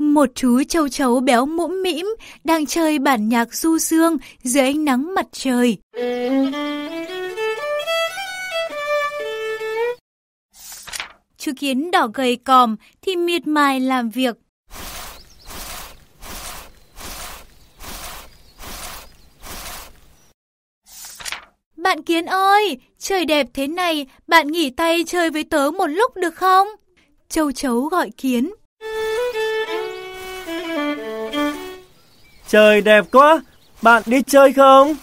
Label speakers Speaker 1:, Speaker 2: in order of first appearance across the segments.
Speaker 1: Một chú châu chấu béo mũm mĩm đang chơi bản nhạc du dương dưới ánh nắng mặt trời. Chú kiến đỏ gầy còm thì miệt mài làm việc. Bạn Kiến ơi, trời đẹp thế này, bạn nghỉ tay chơi với tớ một lúc được không? Châu chấu gọi Kiến.
Speaker 2: Trời đẹp quá, bạn đi chơi không?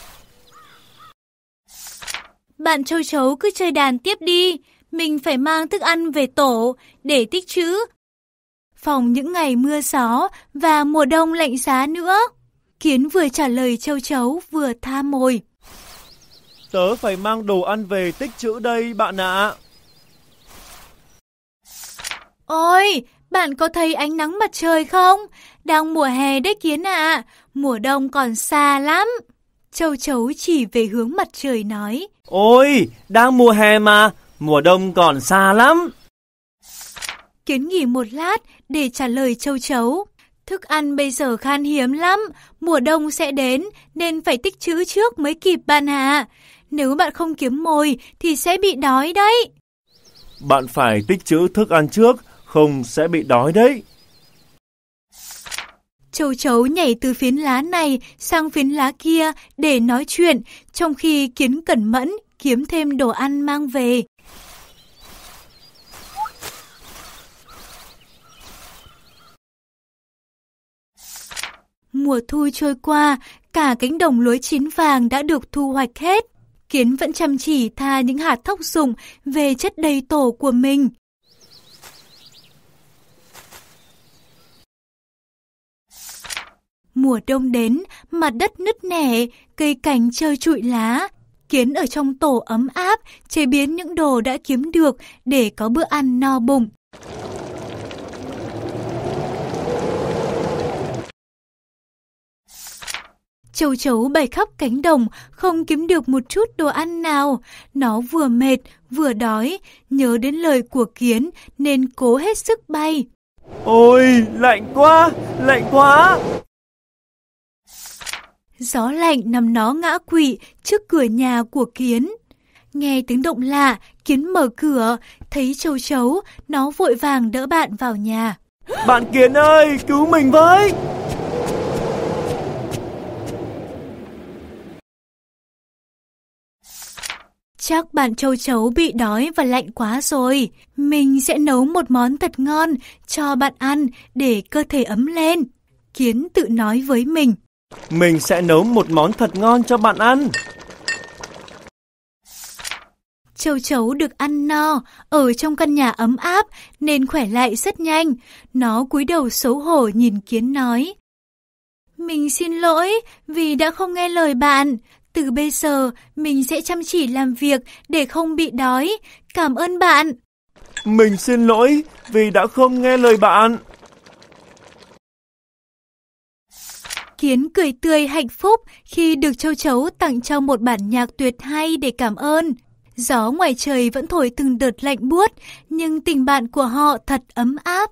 Speaker 1: Bạn châu chấu cứ chơi đàn tiếp đi, mình phải mang thức ăn về tổ để tích trữ. Phòng những ngày mưa gió và mùa đông lạnh giá nữa. Kiến vừa trả lời châu chấu vừa tha mồi.
Speaker 2: Tớ phải mang đồ ăn về tích trữ đây bạn ạ.
Speaker 1: Ôi, bạn có thấy ánh nắng mặt trời không? Đang mùa hè đấy kiến ạ, mùa đông còn xa lắm. Châu chấu chỉ về hướng mặt trời nói.
Speaker 2: Ôi, đang mùa hè mà, mùa đông còn xa lắm.
Speaker 1: Kiến nghỉ một lát để trả lời châu chấu. Thức ăn bây giờ khan hiếm lắm, mùa đông sẽ đến nên phải tích trữ trước mới kịp bạn ạ. Nếu bạn không kiếm mồi thì sẽ bị đói đấy.
Speaker 2: Bạn phải tích trữ thức ăn trước, không sẽ bị đói đấy.
Speaker 1: Châu chấu nhảy từ phiến lá này sang phiến lá kia để nói chuyện, trong khi kiến cẩn mẫn kiếm thêm đồ ăn mang về. Mùa thu trôi qua, cả cánh đồng lúa chín vàng đã được thu hoạch hết. Kiến vẫn chăm chỉ tha những hạt thóc sụng về chất đầy tổ của mình. Mùa đông đến, mặt đất nứt nẻ, cây cảnh chơi trụi lá. Kiến ở trong tổ ấm áp, chế biến những đồ đã kiếm được để có bữa ăn no bụng. Châu chấu bày khắp cánh đồng, không kiếm được một chút đồ ăn nào. Nó vừa mệt, vừa đói, nhớ đến lời của kiến nên cố hết sức bay.
Speaker 2: Ôi, lạnh quá, lạnh quá.
Speaker 1: Gió lạnh nằm nó ngã quỵ trước cửa nhà của kiến. Nghe tiếng động lạ, kiến mở cửa, thấy châu chấu, nó vội vàng đỡ bạn vào nhà.
Speaker 2: Bạn kiến ơi, cứu mình với!
Speaker 1: Chắc bạn châu chấu bị đói và lạnh quá rồi. Mình sẽ nấu một món thật ngon cho bạn ăn để cơ thể ấm lên. Kiến tự nói với mình.
Speaker 2: Mình sẽ nấu một món thật ngon cho bạn ăn.
Speaker 1: Châu chấu được ăn no, ở trong căn nhà ấm áp nên khỏe lại rất nhanh. Nó cúi đầu xấu hổ nhìn kiến nói. Mình xin lỗi vì đã không nghe lời bạn. Từ bây giờ, mình sẽ chăm chỉ làm việc để không bị đói. Cảm ơn bạn.
Speaker 2: Mình xin lỗi vì đã không nghe lời bạn.
Speaker 1: Kiến cười tươi hạnh phúc khi được châu chấu tặng cho một bản nhạc tuyệt hay để cảm ơn. Gió ngoài trời vẫn thổi từng đợt lạnh buốt, nhưng tình bạn của họ thật ấm áp.